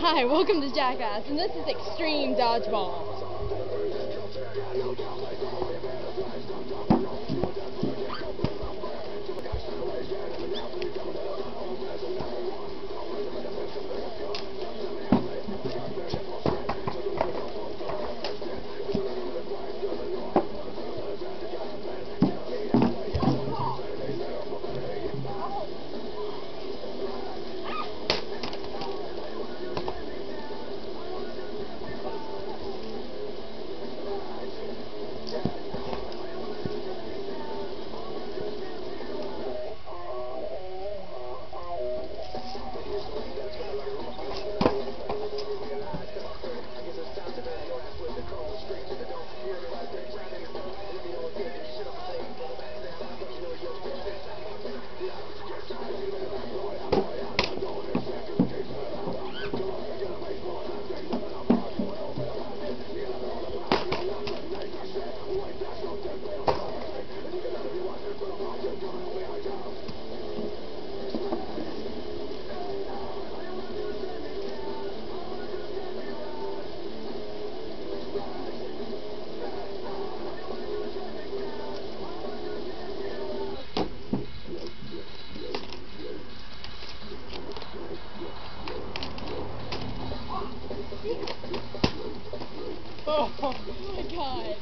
Hi, welcome to Jackass, and this is Extreme Dodgeball. Oh my god.